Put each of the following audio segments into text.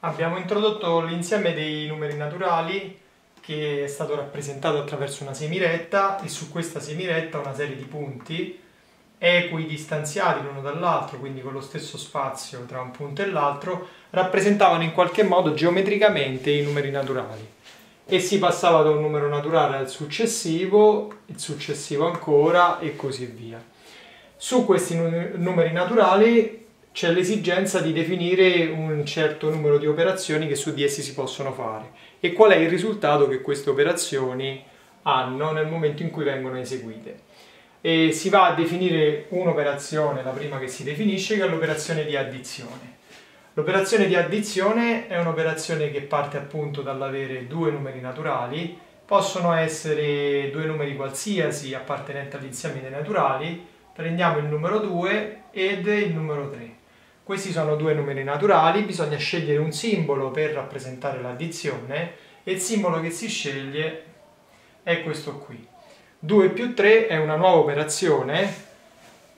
Abbiamo introdotto l'insieme dei numeri naturali che è stato rappresentato attraverso una semiretta e su questa semiretta una serie di punti equidistanziati l'uno dall'altro, quindi con lo stesso spazio tra un punto e l'altro, rappresentavano in qualche modo geometricamente i numeri naturali e si passava da un numero naturale al successivo, il successivo ancora e così via. Su questi numeri naturali c'è l'esigenza di definire un certo numero di operazioni che su di essi si possono fare e qual è il risultato che queste operazioni hanno nel momento in cui vengono eseguite. E si va a definire un'operazione, la prima che si definisce, che è l'operazione di addizione. L'operazione di addizione è un'operazione che parte appunto dall'avere due numeri naturali, possono essere due numeri qualsiasi appartenenti all'insieme dei naturali, prendiamo il numero 2 ed il numero 3. Questi sono due numeri naturali, bisogna scegliere un simbolo per rappresentare l'addizione e il simbolo che si sceglie è questo qui. 2 più 3 è una nuova operazione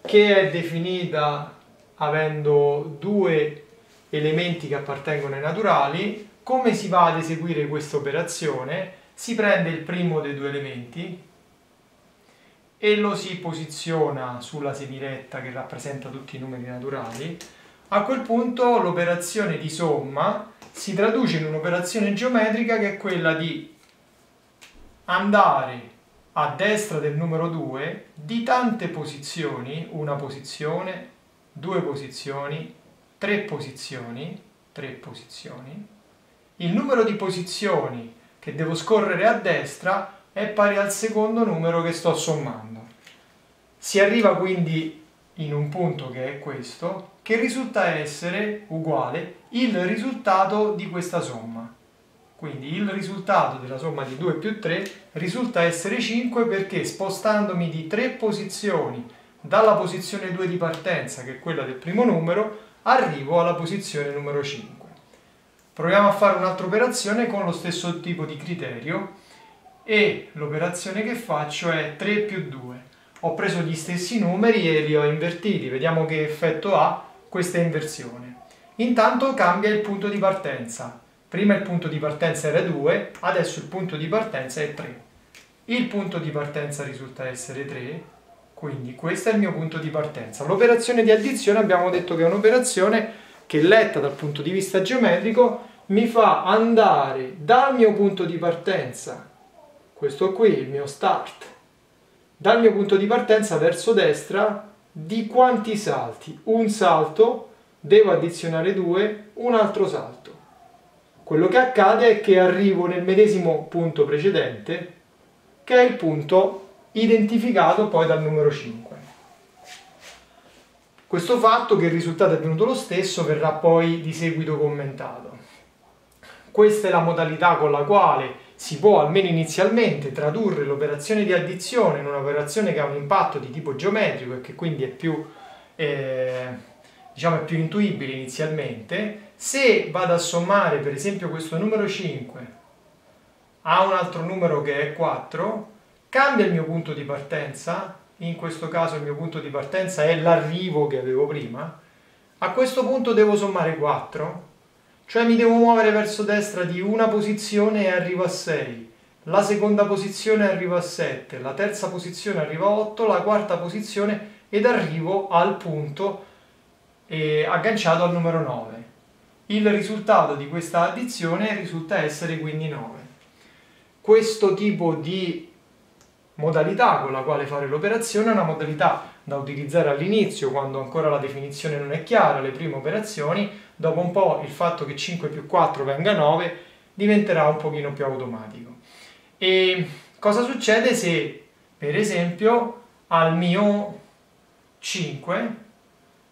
che è definita avendo due elementi che appartengono ai naturali. Come si va ad eseguire questa operazione? Si prende il primo dei due elementi e lo si posiziona sulla semiretta che rappresenta tutti i numeri naturali a quel punto l'operazione di somma si traduce in un'operazione geometrica che è quella di andare a destra del numero 2 di tante posizioni, una posizione, due posizioni, tre posizioni, tre posizioni. Il numero di posizioni che devo scorrere a destra è pari al secondo numero che sto sommando. Si arriva quindi in un punto che è questo, che risulta essere uguale il risultato di questa somma. Quindi il risultato della somma di 2 più 3 risulta essere 5 perché spostandomi di 3 posizioni dalla posizione 2 di partenza, che è quella del primo numero, arrivo alla posizione numero 5. Proviamo a fare un'altra operazione con lo stesso tipo di criterio e l'operazione che faccio è 3 più 2 ho preso gli stessi numeri e li ho invertiti, vediamo che effetto ha questa inversione. Intanto cambia il punto di partenza, prima il punto di partenza era 2, adesso il punto di partenza è 3. Il punto di partenza risulta essere 3, quindi questo è il mio punto di partenza. L'operazione di addizione abbiamo detto che è un'operazione che letta dal punto di vista geometrico mi fa andare dal mio punto di partenza, questo qui, il mio start, dal mio punto di partenza verso destra di quanti salti? Un salto, devo addizionare due, un altro salto. Quello che accade è che arrivo nel medesimo punto precedente, che è il punto identificato poi dal numero 5. Questo fatto, che il risultato è venuto lo stesso, verrà poi di seguito commentato. Questa è la modalità con la quale si può almeno inizialmente tradurre l'operazione di addizione in un'operazione che ha un impatto di tipo geometrico e che quindi è più, eh, diciamo, è più intuibile inizialmente, se vado a sommare per esempio questo numero 5 a un altro numero che è 4, cambia il mio punto di partenza, in questo caso il mio punto di partenza è l'arrivo che avevo prima, a questo punto devo sommare 4 cioè mi devo muovere verso destra di una posizione e arrivo a 6, la seconda posizione arrivo a 7, la terza posizione arrivo a 8, la quarta posizione ed arrivo al punto eh, agganciato al numero 9. Il risultato di questa addizione risulta essere quindi 9. Questo tipo di modalità con la quale fare l'operazione è una modalità da utilizzare all'inizio quando ancora la definizione non è chiara, le prime operazioni, dopo un po' il fatto che 5 più 4 venga 9 diventerà un pochino più automatico. E cosa succede se per esempio al mio 5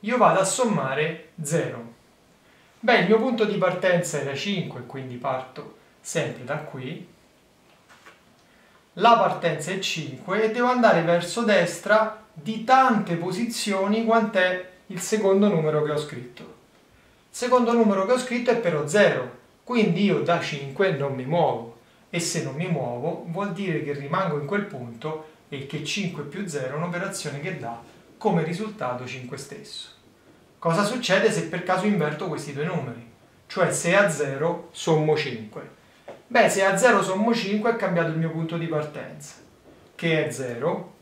io vado a sommare 0? Beh, il mio punto di partenza era 5, quindi parto sempre da qui. La partenza è 5 e devo andare verso destra di tante posizioni quant'è il secondo numero che ho scritto. Il secondo numero che ho scritto è però 0, quindi io da 5 non mi muovo e se non mi muovo vuol dire che rimango in quel punto e che 5 più 0 è un'operazione che dà come risultato 5 stesso. Cosa succede se per caso inverto questi due numeri? cioè se a 0 sommo 5. Beh, se a 0 sommo 5 è cambiato il mio punto di partenza, che è 0.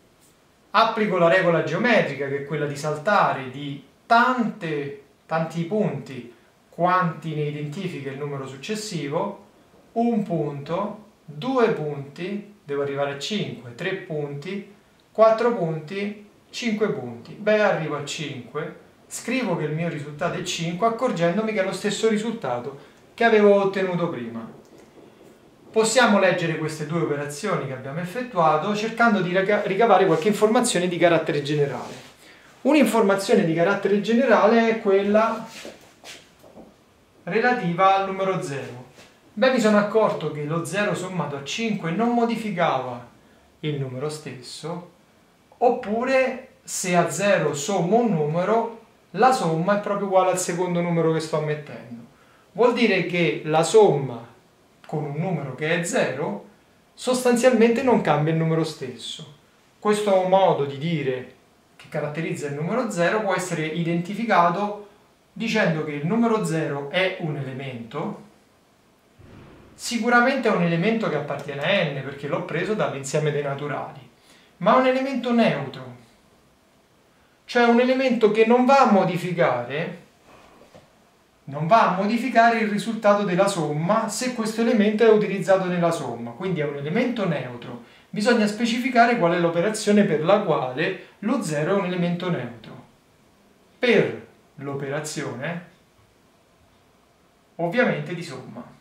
Applico la regola geometrica, che è quella di saltare di tante, tanti punti quanti ne identifica il numero successivo, un punto, due punti, devo arrivare a 5, 3 punti, 4 punti, 5 punti. Beh, arrivo a 5, scrivo che il mio risultato è 5 accorgendomi che è lo stesso risultato che avevo ottenuto prima. Possiamo leggere queste due operazioni che abbiamo effettuato cercando di ricavare qualche informazione di carattere generale. Un'informazione di carattere generale è quella relativa al numero 0. Beh, mi sono accorto che lo 0 sommato a 5 non modificava il numero stesso, oppure se a 0 sommo un numero, la somma è proprio uguale al secondo numero che sto mettendo. Vuol dire che la somma con un numero che è 0 sostanzialmente non cambia il numero stesso. Questo modo di dire che caratterizza il numero 0 può essere identificato dicendo che il numero 0 è un elemento, sicuramente è un elemento che appartiene a n perché l'ho preso dall'insieme dei naturali, ma è un elemento neutro, cioè un elemento che non va a modificare non va a modificare il risultato della somma se questo elemento è utilizzato nella somma, quindi è un elemento neutro. Bisogna specificare qual è l'operazione per la quale lo 0 è un elemento neutro. Per l'operazione ovviamente di somma.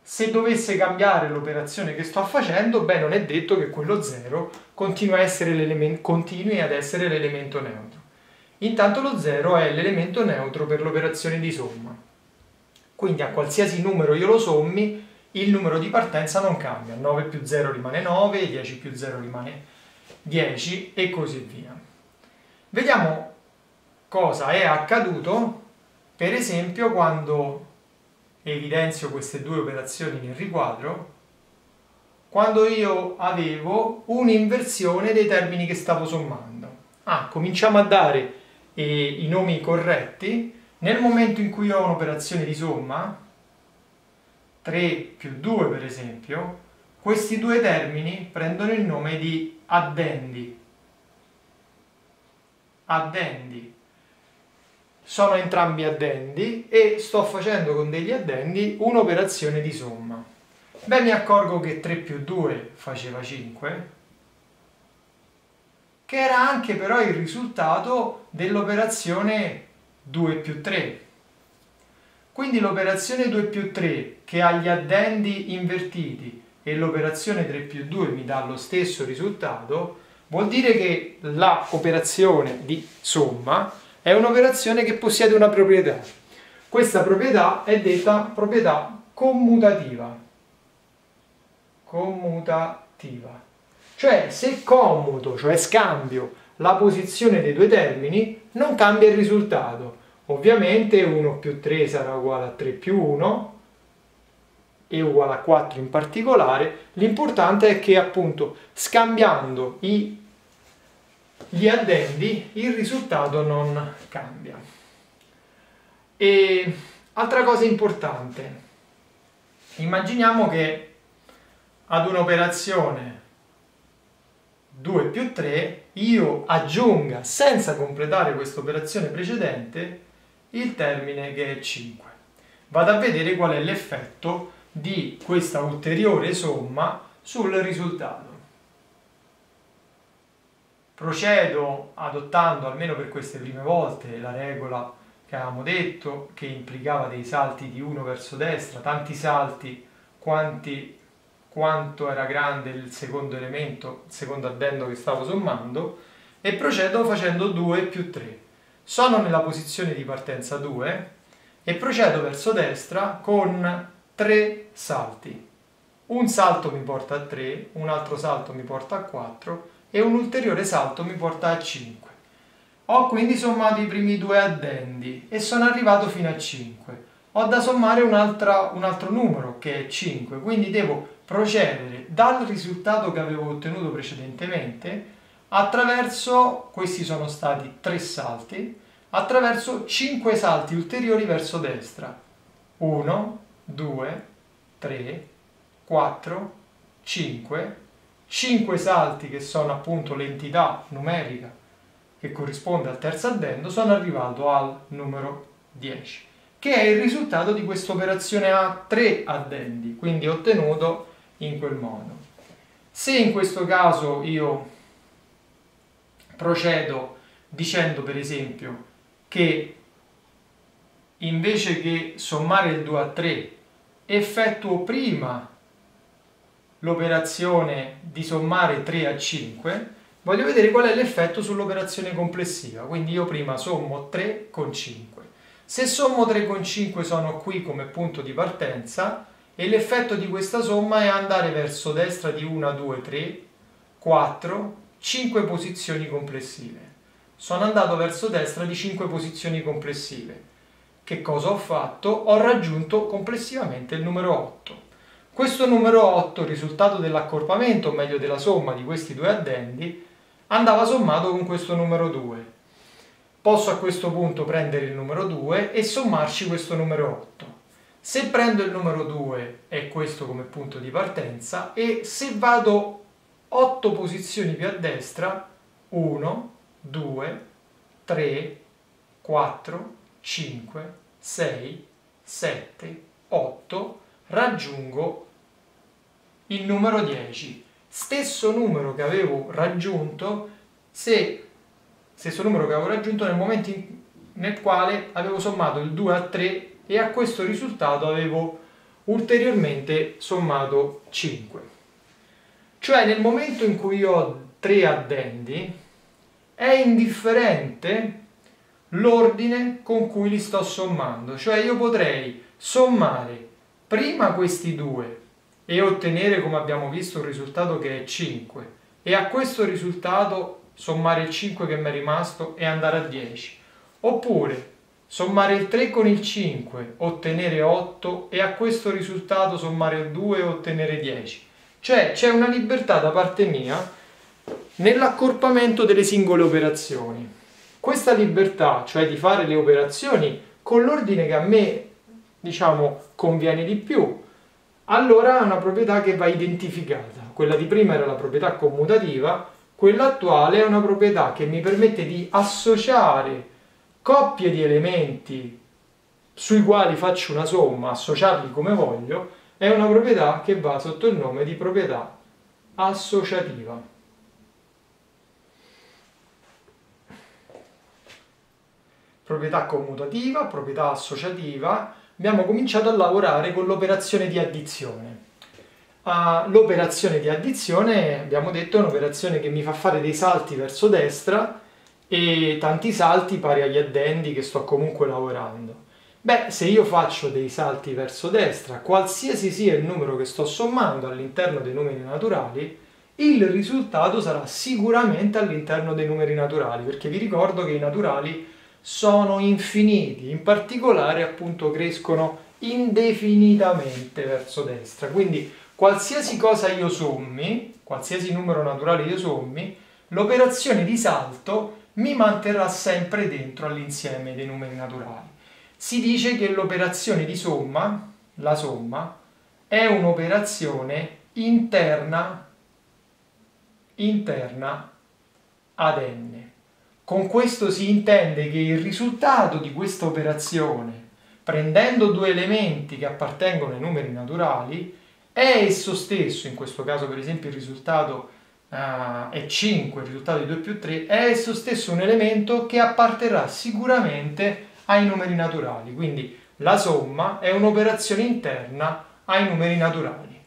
Se dovesse cambiare l'operazione che sto facendo, beh non è detto che quello 0 continui, ad essere l'elemento neutro. Intanto lo 0 è l'elemento neutro per l'operazione di somma. Quindi a qualsiasi numero io lo sommi, il numero di partenza non cambia. 9 più 0 rimane 9, 10 più 0 rimane 10 e così via. Vediamo cosa è accaduto, per esempio, quando evidenzio queste due operazioni nel riquadro, quando io avevo un'inversione dei termini che stavo sommando. Ah, cominciamo a dare eh, i nomi corretti. Nel momento in cui ho un'operazione di somma, 3 più 2 per esempio, questi due termini prendono il nome di addendi addendi. Sono entrambi addendi e sto facendo con degli addendi un'operazione di somma. Beh, mi accorgo che 3 più 2 faceva 5, che era anche però il risultato dell'operazione 2 più 3. Quindi l'operazione 2 più 3 che ha gli addendi invertiti e l'operazione 3 più 2 mi dà lo stesso risultato, Vuol dire che l'operazione di somma è un'operazione che possiede una proprietà. Questa proprietà è detta proprietà commutativa. Commutativa. Cioè se commuto, cioè scambio, la posizione dei due termini, non cambia il risultato. Ovviamente 1 più 3 sarà uguale a 3 più 1 e uguale a 4 in particolare. L'importante è che appunto scambiando i gli addendi il risultato non cambia. E altra cosa importante, immaginiamo che ad un'operazione 2 più 3 io aggiunga senza completare questa operazione precedente il termine che è 5. Vado a vedere qual è l'effetto di questa ulteriore somma sul risultato. Procedo adottando, almeno per queste prime volte, la regola che avevamo detto, che implicava dei salti di 1 verso destra, tanti salti quanti, quanto era grande il secondo elemento, il secondo addendo che stavo sommando, e procedo facendo 2 più 3. Sono nella posizione di partenza 2 e procedo verso destra con 3 salti. Un salto mi porta a 3, un altro salto mi porta a 4 e un ulteriore salto mi porta a 5. Ho quindi sommato i primi due addendi e sono arrivato fino a 5. Ho da sommare un, un altro numero che è 5, quindi devo procedere dal risultato che avevo ottenuto precedentemente attraverso, questi sono stati tre salti, attraverso 5 salti ulteriori verso destra. 1, 2, 3, 4, 5, 5 salti che sono appunto l'entità numerica che corrisponde al terzo addendo, sono arrivato al numero 10, che è il risultato di questa operazione a 3 addendi, quindi ottenuto in quel modo. Se in questo caso io procedo dicendo per esempio che invece che sommare il 2 a 3 effettuo prima l'operazione di sommare 3 a 5, voglio vedere qual è l'effetto sull'operazione complessiva. Quindi io prima sommo 3 con 5. Se sommo 3 con 5 sono qui come punto di partenza e l'effetto di questa somma è andare verso destra di 1, 2, 3, 4, 5 posizioni complessive. Sono andato verso destra di 5 posizioni complessive. Che cosa ho fatto? Ho raggiunto complessivamente il numero 8. Questo numero 8, risultato dell'accorpamento, o meglio della somma di questi due addendi, andava sommato con questo numero 2. Posso a questo punto prendere il numero 2 e sommarci questo numero 8. Se prendo il numero 2 è questo come punto di partenza e se vado 8 posizioni più a destra, 1, 2, 3, 4, 5, 6, 7, 8, raggiungo il numero 10. Stesso numero che avevo raggiunto se stesso numero che avevo raggiunto nel momento in, nel quale avevo sommato il 2 a 3 e a questo risultato avevo ulteriormente sommato 5. Cioè nel momento in cui ho 3 addendi è indifferente l'ordine con cui li sto sommando, cioè io potrei sommare prima questi due e ottenere, come abbiamo visto, un risultato che è 5 e a questo risultato sommare il 5 che mi è rimasto e andare a 10. Oppure sommare il 3 con il 5, ottenere 8 e a questo risultato sommare il 2 e ottenere 10. Cioè c'è una libertà da parte mia nell'accorpamento delle singole operazioni. Questa libertà, cioè di fare le operazioni con l'ordine che a me diciamo, conviene di più, allora è una proprietà che va identificata. Quella di prima era la proprietà commutativa, quella attuale è una proprietà che mi permette di associare coppie di elementi sui quali faccio una somma, associarli come voglio, è una proprietà che va sotto il nome di proprietà associativa. Proprietà commutativa, proprietà associativa, abbiamo cominciato a lavorare con l'operazione di addizione. Uh, l'operazione di addizione, abbiamo detto, è un'operazione che mi fa fare dei salti verso destra e tanti salti pari agli addendi che sto comunque lavorando. Beh, se io faccio dei salti verso destra, qualsiasi sia il numero che sto sommando all'interno dei numeri naturali, il risultato sarà sicuramente all'interno dei numeri naturali, perché vi ricordo che i naturali sono infiniti, in particolare appunto crescono indefinitamente verso destra, quindi qualsiasi cosa io sommi, qualsiasi numero naturale io sommi, l'operazione di salto mi manterrà sempre dentro all'insieme dei numeri naturali. Si dice che l'operazione di somma, la somma, è un'operazione interna, interna ad n. Con questo si intende che il risultato di questa operazione, prendendo due elementi che appartengono ai numeri naturali, è esso stesso, in questo caso per esempio il risultato uh, è 5, il risultato di 2 più 3, è esso stesso un elemento che apparterrà sicuramente ai numeri naturali. Quindi la somma è un'operazione interna ai numeri naturali.